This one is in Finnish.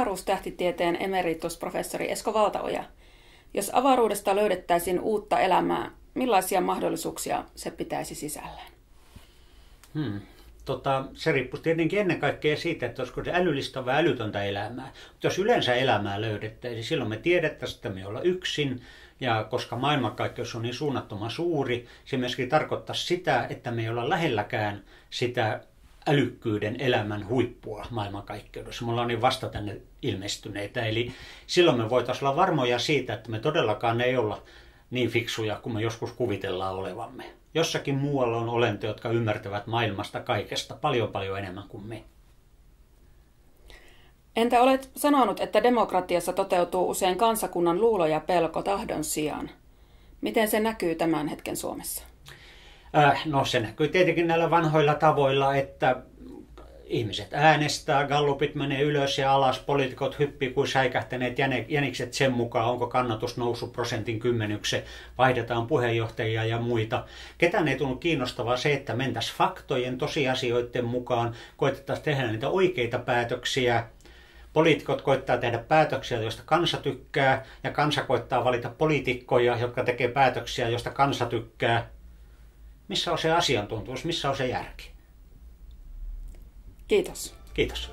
avaruustähtitieteen emeritusprofessori Esko Valtaoja. Jos avaruudesta löydettäisiin uutta elämää, millaisia mahdollisuuksia se pitäisi sisällään? Hmm. Tota, se riippuu tietenkin ennen kaikkea siitä, että olisiko se älyllistä vai älytöntä elämää. Mutta jos yleensä elämää löydettäisiin, silloin me tiedettäisiin, että me olla yksin. Ja koska maailmankaikkeus on niin suunnattoman suuri, se myöskin tarkoittaa sitä, että me ei olla lähelläkään sitä älykkyyden elämän huippua maailmankaikkeudessa. Me ollaan niin vasta tänne ilmestyneitä. Eli silloin me voitaisiin olla varmoja siitä, että me todellakaan ei olla niin fiksuja kuin me joskus kuvitellaan olevamme. Jossakin muualla on olentoja, jotka ymmärtävät maailmasta kaikesta paljon paljon enemmän kuin me. Entä olet sanonut, että demokratiassa toteutuu usein kansakunnan luulo ja pelko tahdon sijaan? Miten se näkyy tämän hetken Suomessa? Äh, no se näkyy tietenkin näillä vanhoilla tavoilla, että ihmiset äänestää, gallupit menee ylös ja alas, poliitikot hyppii kuin säikähtäneet jänikset sen mukaan, onko kannatus noussut prosentin kymmenyksen, vaihdetaan puheenjohtajia ja muita. Ketään ei tullut kiinnostavaa se, että mentäisiin faktojen, tosiasioiden mukaan, koitettaisiin tehdä niitä oikeita päätöksiä, Poliitikot koittaa tehdä päätöksiä, joista kansa tykkää, ja kansa koittaa valita poliitikkoja, jotka tekee päätöksiä, joista kansa tykkää. Missä on se asiantuntumus, missä on se järki? Kiitos. Kiitos.